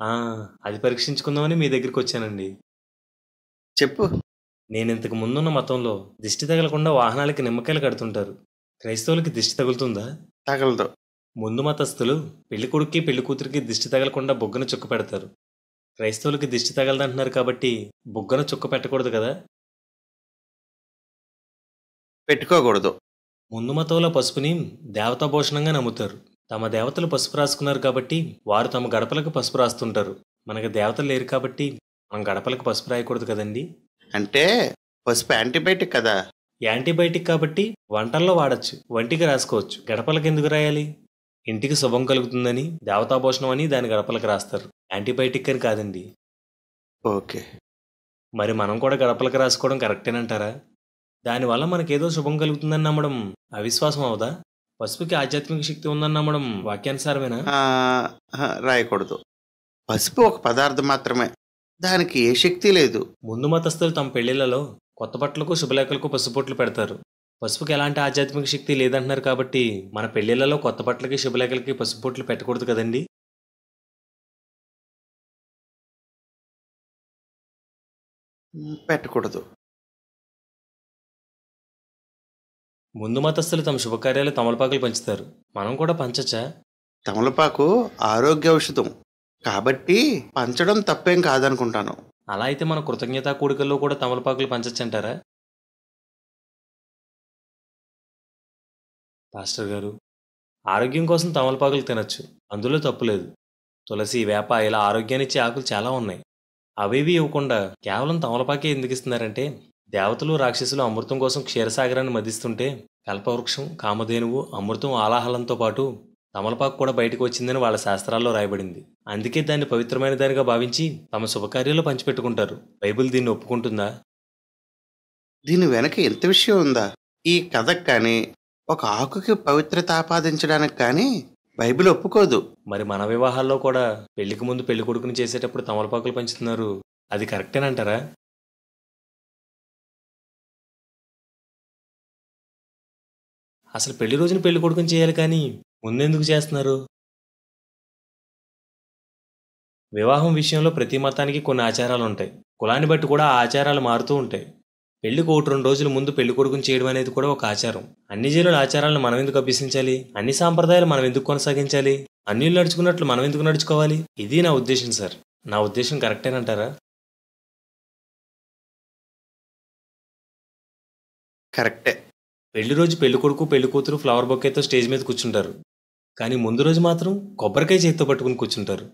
ఆ! అది పరీక్షించుకుందామని మీ దగ్గరికొచ్చానండి. చెప్పు. నేనింతకు ముందున్న మతంలో దిష్టి తగలకుండా వాహనాలకి నిమ్మకాయలు కడుతుంటారు. క్రైస్తవులకి దిష్టి తగులుతుందా? తగలదు. ముందు మతస్థులు పెళ్ళికొడుక్కి, పెళ్ళికూతురికి దిష్టి తగలకుండా బుగ్గన చుక్క పెడతారు. క్రైస్తవులకి దిష్టి తగలదంటున్నారు కాబట్టి బుగ్గన చుక్క పెట్టకూడదు కదా? పెట్టుకోకూడదు. ముందు మతంలో పసుపుని దేవతాభూషణంగా నమ్ముతారు. తమ దేవతలు పసుపు రాసుకున్నారు కాబట్టి వారు తమ గడపలకు పసుపు రాస్తుంటారు. మనకి దేవతలు లేరు కాబట్టి మనం గడపలకు పసుపు రాయకూడదు కదండీ! అంటే పసుపు యాంటీబయాటిక్ కదా! యాంటీబయాటిక్ కాబట్టి వంటల్లో వాడొచ్చు. వంటికి రాసుకోవచ్చు. గడపలకెందుకు రాయాలి? ఇంటికి శుభం కలుగుతుందని, దేవతాభూషణం అని దాని గడపలకు రాస్తారు. యాంటీబయాటిక్ అని కాదండి. ఓకే. మరి మనం కూడా గడపలకు రాసుకోవడం కరెక్టేనంటారా? దానివల్ల మనకేదో శుభం కలుగుతుందని నమ్మడం అవిశ్వాసం అవదా? పసుపుకి ఆధ్యాత్మిక శక్తి ఉందని నమ్మడం వాక్యానుసారమేనా? రాయకూడదు. పసుపు ఒక పదార్థం మాత్రమే. దానికి ఏ శక్తి లేదు. ముందు మతస్థులు తమ పెళ్ళిళ్ళలో కొత్త బట్టలకు శుభలేఖలకు పసుపొట్లు పెడతారు. పసుపుకి ఎలాంటి ఆధ్యాత్మిక శక్తి లేదంటున్నారు కాబట్టి మన పెళ్ళిళ్ళలో కొత్త బట్టలకి శుభలేఖలకి పసుపొట్లు పెట్టకూడదు కదండి? పెట్టకూడదు. ముందు మతస్థులు తమ శుభకార్యాలు తమలపాకులు పంచుతారు. మనం కూడా పంచచ్చా? తమలపాకు ఆరోగ్య ఔషధం. కాబట్టి పంచడం తప్పేం కాదనుకుంటాను. అలా అయితే మన కృతజ్ఞతా కూడికల్లో కూడా తమలపాకులు పంచచ్చంటారా? పాస్టర్ గారు, ఆరోగ్యం కోసం తమలపాకులు తినొచ్చు. అందులో తప్పులేదు. తులసి, వేప ఇలా ఆరోగ్యాన్నిచ్చే ఆకులు చాలా ఉన్నాయి. అవేవి ఇవ్వకుండా కేవలం తమలపాకే ఎందుకు ఇస్తున్నారంటే దేవతలు, రాక్షసులు అమృతం కోసం క్షీరసాగరాన్ని మదిస్తుంటే కల్పవృక్షం, కామధేనువు, అమృతం, ఆలాహలంతో పాటు తమలపాకు కూడా బయటకు వచ్చిందని వాళ్ళ శాస్త్రాల్లో రాయబడింది. అందుకే దాన్ని పవిత్రమైన దానిగా భావించి తమ శుభకార్యాల్లో పంచిపెట్టుకుంటారు. బైబిల్ దీన్ని ఒప్పుకుంటుందా? దీని వెనక ఎంత విషయం ఉందా? ఈ కథకు కానీ ఒక ఆకుకి పవిత్రత ఆపాదించడానికి కానీ బైబిల్ ఒప్పుకోదు. మరి మన వివాహాల్లో కూడా పెళ్ళికి ముందు పెళ్ళి కొడుకుని చేసేటప్పుడు తమలపాకులు పంచుతున్నారు. అది కరెక్టేనంటారా? అసలు పెళ్ళి రోజున పెళ్ళి కొడుకుని చేయాలి కానీ ముందెందుకు చేస్తున్నారు? వివాహం విషయంలో ప్రతి మతానికి కొన్ని ఆచారాలు ఉంటాయి. కులాన్ని బట్టి కూడా ఆ ఆచారాలు మారుతూ ఉంటాయి. పెళ్ళికి ఒకటి రెండు రోజుల ముందు పెళ్ళి కొడుకుని చేయడం అనేది కూడా ఒక ఆచారం. అన్ని జీవుల ఆచారాలను మనం ఎందుకు అభ్యసించాలి? అన్ని సాంప్రదాయాలు మనం ఎందుకు కొనసాగించాలి? అన్యులు నడుచుకున్నట్లు మనం ఎందుకు నడుచుకోవాలి? ఇది నా ఉద్దేశం సార్. నా ఉద్దేశం కరెక్టేనంటారా? కరెక్టే. పెళ్ళి రోజు పెళ్ళి కొడుకు, పెళ్ళి కూతురు ఫ్లవర్ బొకేతో స్టేజ్ మీద కూర్చుంటారు. కానీ ముందు రోజు మాత్రం కొబ్బరికాయ చేతితో పట్టుకుని కూర్చుంటారు.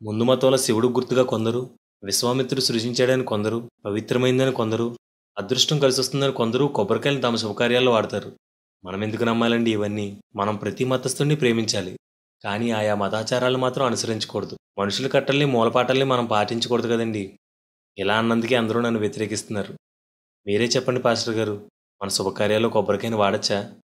ముందు మతంలో శివుడు గుర్తుగా కొందరు, విశ్వామిత్రుడు సృజించాడని కొందరు, పవిత్రమైందని కొందరు, అదృష్టం కలిసి వస్తుందని కొందరు కొబ్బరికాయలను తమ శుభకార్యాల్లో వాడతారు. మనం ఎందుకు నమ్మాలండి ఇవన్నీ? మనం ప్రతి మతస్థుడిని ప్రేమించాలి. కానీ ఆయా మతాచారాలు మాత్రం అనుసరించకూడదు. మనుషుల కట్టల్ని, మూలపాటల్ని మనం పాటించకూడదు కదండి! ఇలా అన్నందుకే అందరూ నన్ను వ్యతిరేకిస్తున్నారు. మీరే చెప్పండి పాస్టర్ గారు. మన శుభకార్యాల్లో కొబ్బరికాయని వాడొచ్చా?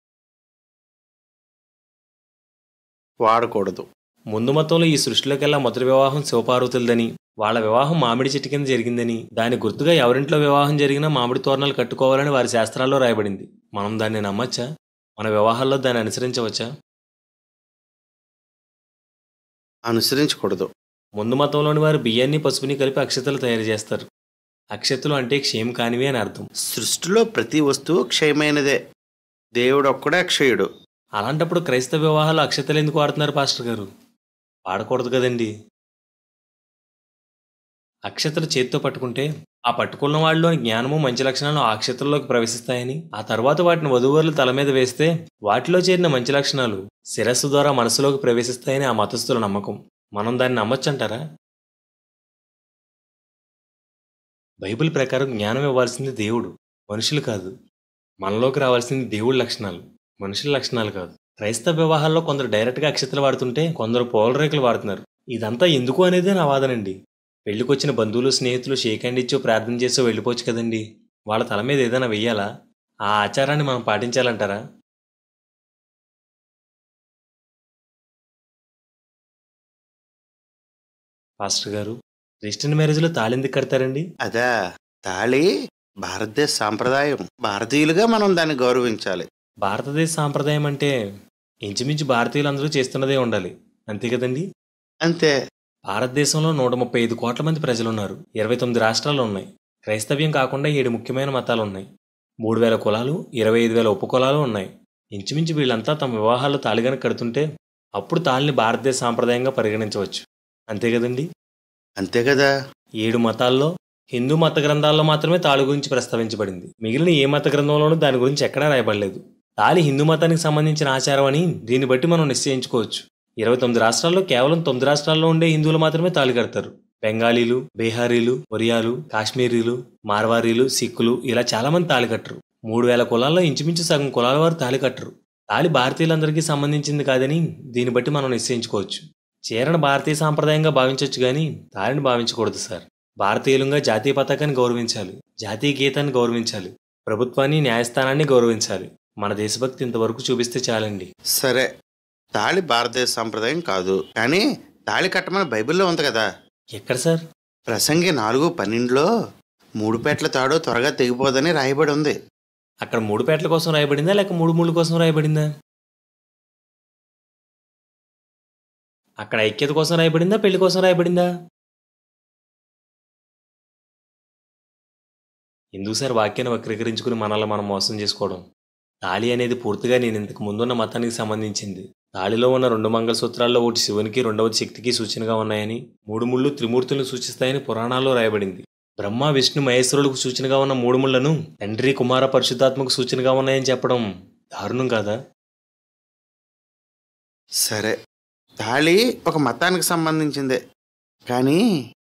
వాడకూడదు. ముందు మతంలో ఈ సృష్టిలోకెల్లా మొదటి వివాహం శివపార్వతులదని, వాళ్ళ వివాహం మామిడి చెట్టు కింద జరిగిందని, దాని గుర్తుగా ఎవరింట్లో వివాహం జరిగినా మామిడి తోరణాలు కట్టుకోవాలని వారి శాస్త్రాల్లో రాయబడింది. మనం దాన్ని నమ్మచ్చా? మన వివాహాల్లో దాన్ని అనుసరించవచ్చా? అనుసరించకూడదు. ముందు మతంలోని వారు బియ్యాన్ని, పసుపుని కలిపి అక్షతలు తయారు చేస్తారు. అక్షతలు అంటే క్షయం కానివి అని అర్థం. సృష్టిలో ప్రతి వస్తువు క్షయమైనదే. దేవుడు ఒక్కడే అక్షయుడు. అలాంటప్పుడు క్రైస్తవ వివాహాలు అక్షతలు ఎందుకు వాడుతున్నారు పాస్టర్ గారు? వాడకూడదు కదండి! అక్షతలు చేత్తో పట్టుకుంటే ఆ పట్టుకున్న వాళ్ళలోని జ్ఞానము, మంచి లక్షణాలు ఆ అక్షతల్లోకి ప్రవేశిస్తాయని, ఆ తర్వాత వాటిని వధూవరులు తల మీద వేస్తే వాటిలో చేరిన మంచి లక్షణాలు శిరస్సు ద్వారా మనసులోకి ప్రవేశిస్తాయని ఆ మతస్థుల నమ్మకం. మనం దాన్ని నమ్మొచ్చంటారా? బైబిల్ ప్రకారం జ్ఞానం ఇవ్వాల్సింది దేవుడు, మనుషులు కాదు. మనలోకి రావాల్సింది దేవుడి లక్షణాలు, మనుషుల లక్షణాలు కాదు. క్రైస్తవ వివాహాల్లో కొందరు డైరెక్ట్గా అక్షతలు వాడుతుంటే కొందరు పూలరేకులు వాడుతున్నారు. ఇదంతా ఎందుకు అనేదే నా వాదనండి. పెళ్ళికొచ్చిన బంధువులు, స్నేహితులు షేక్ హ్యాండ్ ఇచ్చో ప్రార్థన చేసో వెళ్ళిపోవచ్చు కదండి! వాళ్ళ తల మీద ఏదైనా వెయ్యాలా? ఆ ఆచారాన్ని మనం పాటించాలంటారా? పాస్టర్ గారు, క్రిస్టియన్ మ్యారేజ్‌లో తాళెందుకు కడతారండి? అదా తాళి భారతదేశ సాంప్రదాయం. భారతీయులుగా మనం దాన్ని గౌరవించాలి. భారతదేశ సాంప్రదాయం అంటే ఇంచుమించు భారతీయులందరూ చేస్తున్నదే ఉండాలి. అంతే కదండి అంతే భారతదేశంలో నూట ముప్పై ఐదు కోట్ల మంది ప్రజలున్నారు ఇరవై తొమ్మిది రాష్ట్రాలు ఉన్నాయి క్రైస్తవ్యం కాకుండా ఏడు ముఖ్యమైన మతాలు ఉన్నాయి మూడు వేల కులాలు ఇరవై ఐదు వేల ఉపకులాలు ఉన్నాయి ఇంచుమించు వీళ్ళంతా తమ వివాహాల్లో తాళిగానే కడుతుంటే అప్పుడు తాళిని భారతదేశ సాంప్రదాయంగా పరిగణించవచ్చు అంతే కదండి అంతే కదా? ఏడు మతాల్లో హిందూ మత గ్రంథాల్లో మాత్రమే తాళి గురించి ప్రస్తావించబడింది. మిగిలిన ఏ మత గ్రంథంలోనూ దాని గురించి ఎక్కడా రాయబడలేదు. తాళి హిందూ మతానికి సంబంధించిన ఆచారం అని దీన్ని బట్టి మనం నిశ్చయించుకోవచ్చు. ఇరవై తొమ్మిది రాష్ట్రాల్లో కేవలం తొమ్మిది రాష్ట్రాల్లో ఉండే హిందువులు మాత్రమే తాళి కడతారు. బెంగాలీలు బీహారీలు ఒరియాలు కాశ్మీరీలు మార్వారీలు సిక్కులు ఇలా చాలా మంది తాళి కట్టరు. మూడు వేల కులాల్లో ఇంచుమించు సగం కులాల వారు తాళి కట్టరు. తాళి భారతీయులందరికీ సంబంధించింది కాదని దీన్ని బట్టి మనం నిశ్చయించుకోవచ్చు. చీరను భారతీయ సాంప్రదాయంగా భావించవచ్చు కానీ తాళిని భావించకూడదు సార్. భారతీయులంగా జాతీయ పతాకాన్ని గౌరవించాలి జాతీయ గీతాన్ని గౌరవించాలి ప్రభుత్వాన్ని న్యాయస్థానాన్ని గౌరవించాలి. మన దేశభక్తి ఇంతవరకు చూపిస్తే చాలండి. సరే తాళి భారతదేశ సంప్రదాయం కాదు కానీ తాళి కట్టమని బైబిల్లో ఉంది కదా. ఎక్కడ సార్? ప్రసంగి నాలుగు పన్నెండులో మూడు పేట్ల తాడు త్వరగా తెగిపోదని రాయబడి ఉంది. అక్కడ మూడు పేటల కోసం రాయబడిందా లేక మూడు మూడు కోసం రాయబడిందా? అక్కడ ఐక్యత కోసం రాయబడిందా పెళ్ళి కోసం రాయబడిందా? ఎందుకు సార్ వాక్యాన్ని వక్రీకరించుకుని మనల్ని మనం మోసం చేసుకోవడం? తాళి అనేది పూర్తిగా నేను ఇంతకు ముందున్న మతానికి సంబంధించింది. తాళిలో ఉన్న రెండు మంగళసూత్రాల్లో ఒకటి శివునికి రెండవది శక్తికి సూచనగా ఉన్నాయని మూడు ముళ్ళు త్రిమూర్తులను సూచిస్తాయని పురాణాల్లో రాయబడింది. బ్రహ్మ విష్ణు మహేశ్వరులకు సూచనగా ఉన్న మూడు ముళ్ళను తండ్రి కుమార పరిశుద్ధాత్మకు సూచనగా ఉన్నాయని చెప్పడం దారుణం కాదా? సరే. తాళి ఒక మతానికి సంబంధించిందే. కానీ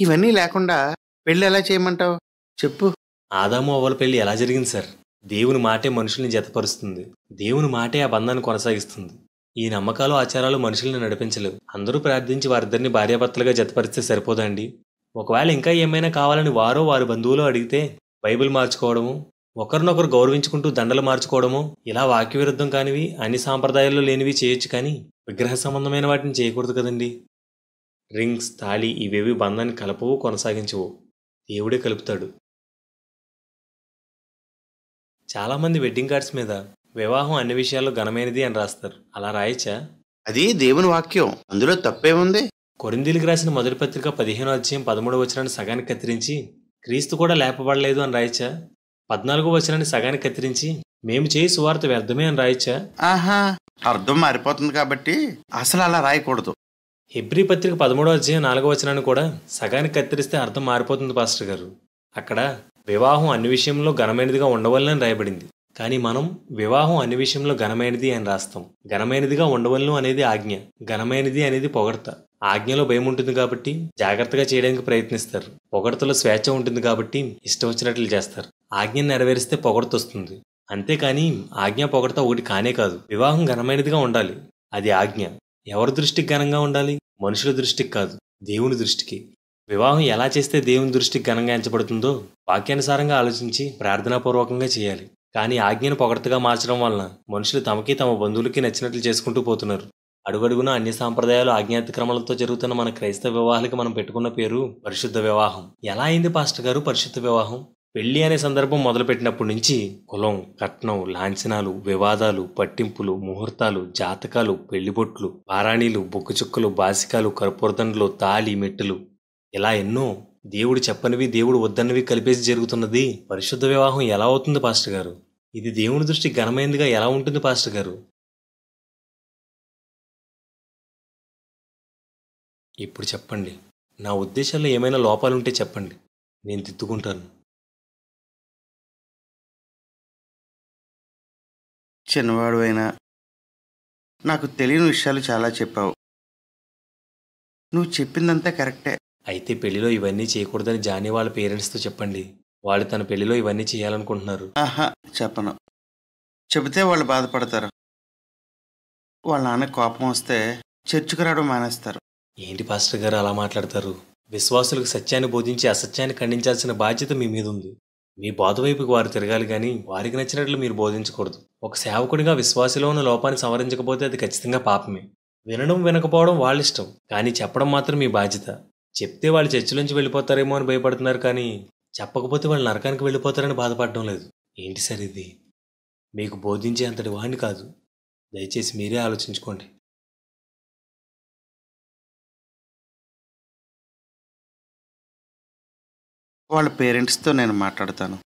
ఇవన్నీ లేకుండా పెళ్ళి ఎలా చేయమంటావు? చెప్పు. ఆదాము అవ్వల పెళ్ళి ఎలా జరిగింది సార్? దేవుని మాటే మనుషుల్ని జతపరుస్తుంది. దేవుని మాటే ఆ బంధాన్ని కొనసాగిస్తుంది. ఈ నమ్మకాలు ఆచారాలు మనుషుల్ని నడిపించలేవు. అందరూ ప్రార్థించి వారిద్దరిని భార్యాభర్తలుగా జతపరిస్తే సరిపోదండి. ఒకవేళ ఇంకా ఏమైనా కావాలని వారో వారి బంధువులు అడిగితే బైబిల్ మార్చుకోవడము ఒకరినొకరు గౌరవించుకుంటూ దండలు మార్చుకోవడము ఇలా వాక్య విరుద్ధం కానివి అన్ని సాంప్రదాయాల్లో లేనివి చేయొచ్చు కానీ విగ్రహ సంబంధమైన వాటిని చేయకూడదు కదండి. రింగ్స్ తాళి ఇవేవి బంధాన్ని కలపవు కొనసాగించవు. దేవుడే కలుపుతాడు. చాలామంది వెడ్డింగ్ కార్డ్స్ మీద వివాహం అన్ని విషయాల్లో ఘనమైనది అని రాస్తారు. అలా రాయచ్చా? అది దేవుని వాక్యం. అందులో తప్పేముంది? కొరిందీలకు రాసిన మొదటి పత్రిక పదిహేను అధ్యాయం పదమూడవ వచనాన్ని సగానికి కత్తిరించి క్రీస్తు కూడా లేపబడలేదు అని రాయచ్చా? పద్నాలుగో వచనాన్ని సగానికి కత్తిరించి మేము చేయి సువార్త వ్యర్థమే అని రాయచ్చా? ఆహా అర్థం మారిపోతుంది కాబట్టి అసలు అలా రాయకూడదు. హెబ్రీ పత్రిక పదమూడో అధ్యాయం నాలుగో వచనాన్ని కూడా సగానికి కత్తిరిస్తే అర్థం మారిపోతుంది పాస్టర్ గారు. అక్కడ వివాహం అన్ని విషయంలో ఘనమైనదిగా ఉండవల్లని రాయబడింది. కానీ మనం వివాహం అన్ని విషయంలో ఘనమైనది అని రాస్తాం. ఘనమైనదిగా ఉండవలను అనేది ఆజ్ఞ. ఘనమైనది అనేది పొగడత. ఆజ్ఞలో భయం ఉంటుంది కాబట్టి జాగ్రత్తగా చేయడానికి ప్రయత్నిస్తారు. పొగడతలో స్వేచ్ఛ ఉంటుంది కాబట్టి ఇష్టం వచ్చినట్లు చేస్తారు. ఆజ్ఞను నెరవేరిస్తే పొగడత వస్తుంది. అంతేకాని ఆజ్ఞ పొగడత ఒకటి కానే కాదు. వివాహం ఘనమైనదిగా ఉండాలి. అది ఆజ్ఞ. ఎవరి దృష్టికి ఘనంగా ఉండాలి? మనుషుల దృష్టికి కాదు. దేవుని దృష్టికి. వివాహం ఎలా చేస్తే దేవుని దృష్టికి ఘనంగా ఎంచబడుతుందో వాక్యానుసారంగా ఆలోచించి ప్రార్థనాపూర్వకంగా చేయాలి. కానీ ఆజ్ఞను పొగడతగా మార్చడం వలన మనుషులు తమకి తమ బంధువులకి నచ్చినట్లు చేసుకుంటూ పోతున్నారు. అడుగడుగున అన్ని సాంప్రదాయాలు ఆజ్ఞాతిక్రమాలతో జరుగుతున్న మన క్రైస్తవ వివాహాలకి మనం పెట్టుకున్న పేరు పరిశుద్ధ వివాహం. ఎలా అయింది పాస్టర్ గారు పరిశుద్ధ వివాహం? పెళ్ళి అనే సందర్భం మొదలుపెట్టినప్పటి నుంచి కులం కట్నం లాంఛనాలు వివాదాలు పట్టింపులు ముహూర్తాలు జాతకాలు పెళ్ళిబొట్లు పారాణీలు బొగ్గుచుక్కలు బాసికాలు కర్పూరదండలు తాళి మెట్టులు. ఇలా ఎన్నో దేవుడు చెప్పనివి దేవుడు వద్దన్నవి కలిపేసి జరుగుతున్నది పరిశుద్ధ వివాహం ఎలా అవుతుంది పాస్టర్ గారు? ఇది దేవుని దృష్టి ఘనమైనదిగా ఎలా ఉంటుంది పాస్టర్ గారు? ఇప్పుడు చెప్పండి. నా ఉద్దేశాల్లో ఏమైనా లోపాలుంటే చెప్పండి. నేను తిద్దుకుంటాను చిన్నవాడు అయినా నాకు తెలియని విషయాలు చాలా చెప్పావు. నువ్వు చెప్పిందంతా కరెక్టే. అయితే పెళ్ళిలో ఇవన్నీ చేయకూడదని జానీ వాళ్ళ పేరెంట్స్తో చెప్పండి. వాళ్ళు తన పెళ్ళిలో ఇవన్నీ చేయాలనుకుంటున్నారు. ఆహా చెప్పను. చెబితే వాళ్ళు బాధపడతారు. వాళ్ళ నాన్న కోపం వస్తే చర్చికి రావడం మానేస్తారు. ఏంటి పాస్టర్ గారు అలా మాట్లాడతారు? విశ్వాసులకు సత్యాన్ని బోధించి అసత్యాన్ని ఖండించాల్సిన బాధ్యత మీ మీద ఉంది మీ బోధ వైపుకి వారు తిరగాలి కానీ వారికి నచ్చినట్లు మీరు బోధించకూడదు. ఒక సేవకుడిగా విశ్వాసలో ఉన్న లోపాన్ని సవరించకపోతే అది ఖచ్చితంగా పాపమే. వినడం వినకపోవడం వాళ్ళ ఇష్టం కానీ చెప్పడం మాత్రం మీ బాధ్యత. చెప్తే వాళ్ళు చర్చిలోంచి వెళ్ళిపోతారేమో అని భయపడుతున్నారు కానీ చెప్పకపోతే వాళ్ళు నరకానికి వెళ్ళిపోతారని బాధపడడం లేదు. ఏంటి సార్ ఇది? మీకు బోధించే అంతటి వాడిని కాదు. దయచేసి మీరే ఆలోచించుకోండి. వాళ్ళ పేరెంట్స్తో నేను మాట్లాడతాను.